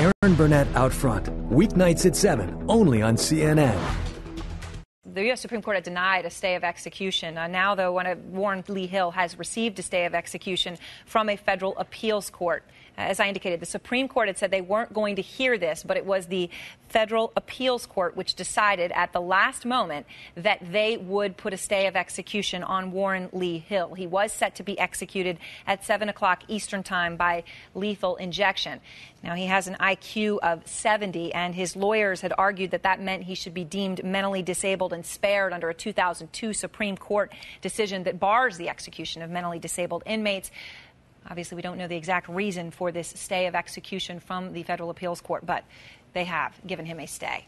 Erin Burnett out front. Weeknights at 7, only on CNN. The U.S. Supreme Court had denied a stay of execution. Uh, now, though, Warren Lee Hill has received a stay of execution from a federal appeals court. Uh, as I indicated, the Supreme Court had said they weren't going to hear this, but it was the federal appeals court which decided at the last moment that they would put a stay of execution on Warren Lee Hill. He was set to be executed at 7 o'clock Eastern Time by lethal injection. Now, he has an IQ of 70, and his lawyers had argued that that meant he should be deemed mentally disabled and spared under a 2002 Supreme Court decision that bars the execution of mentally disabled inmates. Obviously, we don't know the exact reason for this stay of execution from the federal appeals court, but they have given him a stay.